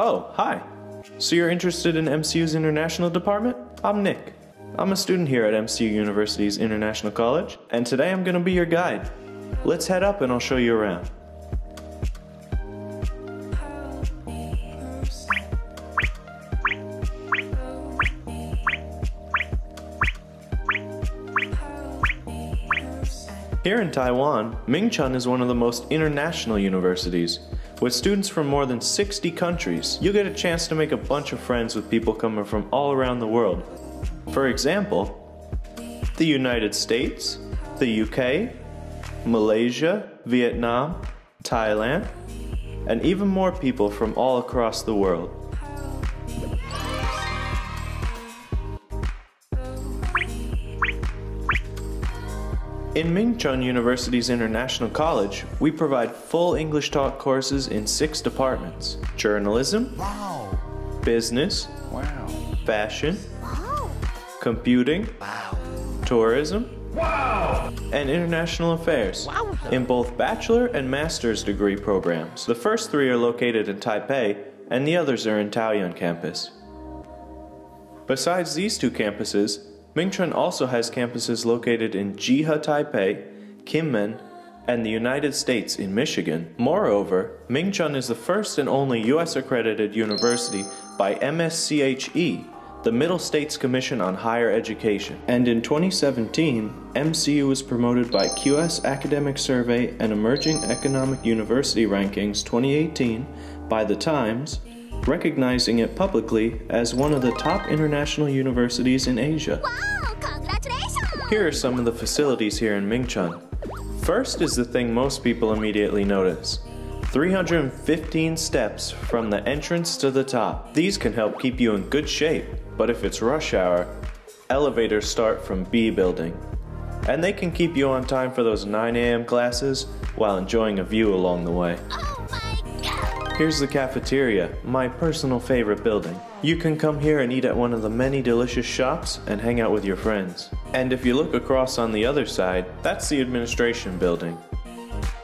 Oh, hi. So you're interested in MCU's international department? I'm Nick. I'm a student here at MCU University's International College, and today I'm going to be your guide. Let's head up and I'll show you around. Here in Taiwan, Ming Chuan is one of the most international universities. With students from more than 60 countries, you get a chance to make a bunch of friends with people coming from all around the world. For example, the United States, the UK, Malaysia, Vietnam, Thailand, and even more people from all across the world. In Ming Mingchun University's International College, we provide full English taught courses in six departments journalism, Wow. business, Wow. fashion, computing, tourism, and international affairs in both bachelor and master's degree programs. The first three are located in Taipei, and the others are in Taoyuan campus. Besides these two campuses, Ming Chuan also has campuses located in Jihe, Taipei, Kinmen, and the United States in Michigan. Moreover, Ming Chuan is the first and only US accredited university by MSCHE, the Middle States Commission on Higher Education. And in 2017, MCU was promoted by QS Academic Survey and Emerging Economic University Rankings 2018 by The Times, recognizing it publicly as one of the top international universities in Asia. Wow, congratulations! Here are some of the facilities here in Ming Chuan. First is the thing most people immediately notice 315 steps from the entrance to the top. These can help keep you in good shape, but if it's rush hour, elevators start from B building. And they can keep you on time for those 9 a.m. classes while enjoying a view along the way. Oh! Here's the cafeteria, my personal favorite building. You can come here and eat at one of the many delicious shops and hang out with your friends. And if you look across on the other side, that's the administration building.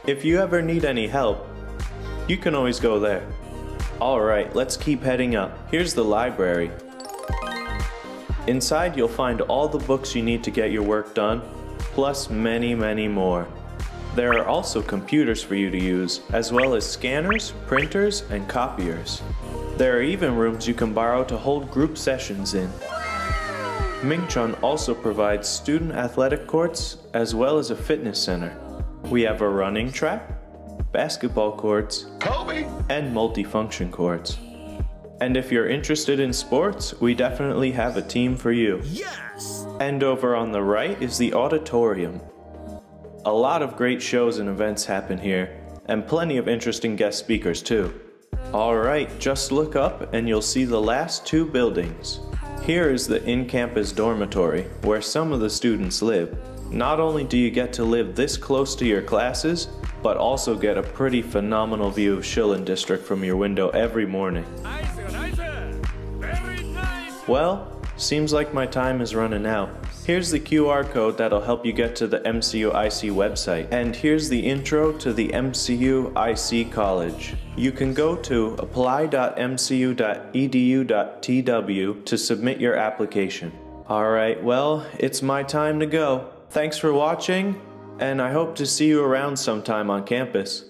If you ever need any help, you can always go there. Alright, let's keep heading up. Here's the library. Inside, you'll find all the books you need to get your work done, plus many, many more. There are also computers for you to use, as well as scanners, printers, and copiers. There are even rooms you can borrow to hold group sessions in. Ming Chuan also provides student athletic courts as well as a fitness center. We have a running track, basketball courts, Kobe. and multifunction courts. And if you're interested in sports, we definitely have a team for you. Yes. And over on the right is the auditorium. A lot of great shows and events happen here, and plenty of interesting guest speakers too. Alright, just look up and you'll see the last two buildings. Here is the in campus dormitory, where some of the students live. Not only do you get to live this close to your classes, but also get a pretty phenomenal view of Shilin District from your window every morning. Nice, nice. Very nice. Well, seems like my time is running out. Here's the QR code that'll help you get to the MCU IC website. And here's the intro to the MCU IC College. You can go to apply.mcu.edu.tw to submit your application. Alright, well, it's my time to go. Thanks for watching, and I hope to see you around sometime on campus.